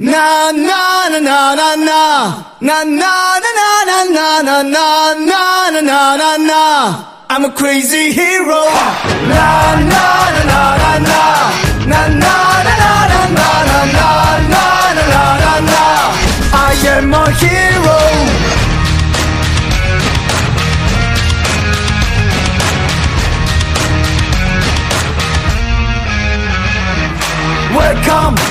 Na na na na na na na na na na na na na na na na na na I'm a crazy hero Na na na na na na na na na na na na na na na na na na I am a hero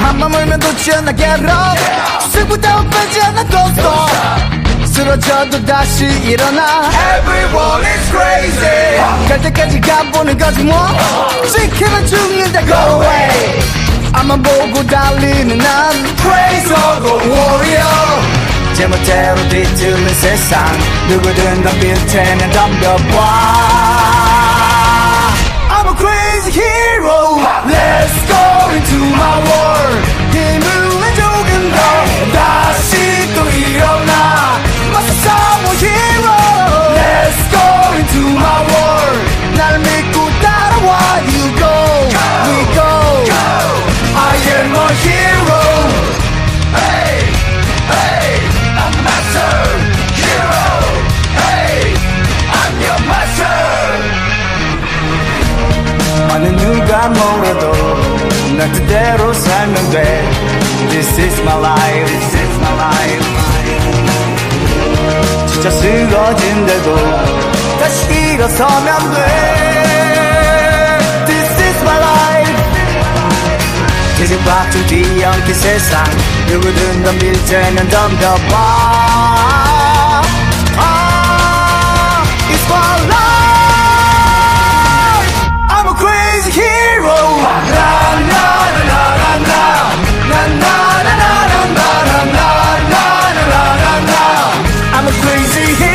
한번 울면 도지 않아 get up 승부다운 빼지 않아 don't stop 쓰러져도 다시 일어나. Everyone is crazy. 갈 때까지 가보는 거지 뭐. 지키면 죽는다 go away. 앞만 보고 달리는 난 Crazy old warrior. 제멋대로 뒤틀린 세상. 누구든 덤빌 테면 덤벼봐 아무래도 난 그대로 살면 돼 This is my life This is my life 진짜 쓰러진데도 다시 일어서면 돼 This is my life 뒤집박질 뒤엉킨 세상 누구든 덤빌 때는 덤벼봐 Ah, it's my life see him.